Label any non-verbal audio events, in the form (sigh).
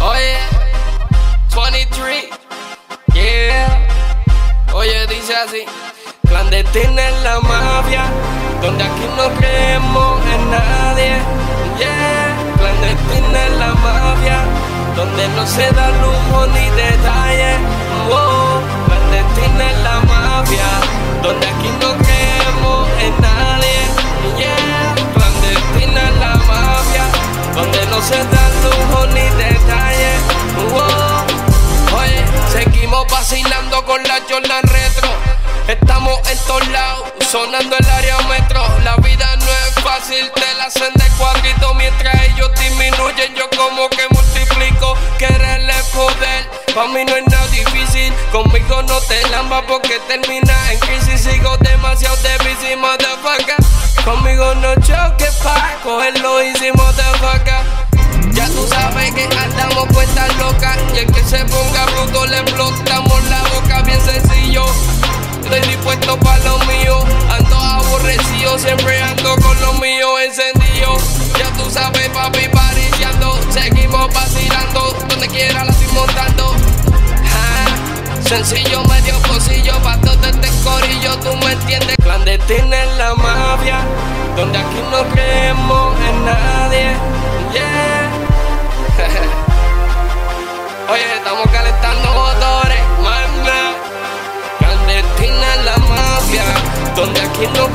Oye, 23, yeah. Oye, dice así: clandestina en la mafia, donde aquí no creemos en nadie, yeah. Clandestina en la mafia, donde no se da lujo ni detalle, Estamos en todos lados, sonando el área metro. La vida no es fácil, te la hacen de cuadrito. Mientras ellos disminuyen, yo como que multiplico. Quererle poder, pa' mí no es nada difícil. Conmigo no te lamba porque termina en crisis. Sigo demasiado difícil, motherfucker. Conmigo no choque pa' cogerlo easy, motherfucker. Sencillo, medio cosillo Pa' todo este corillo, tú me entiendes. Clandestina en la mafia Donde aquí no creemos en nadie Yeah. (laughs) Oye, estamos calentando motores, mana. Clandestina en la mafia, donde aquí no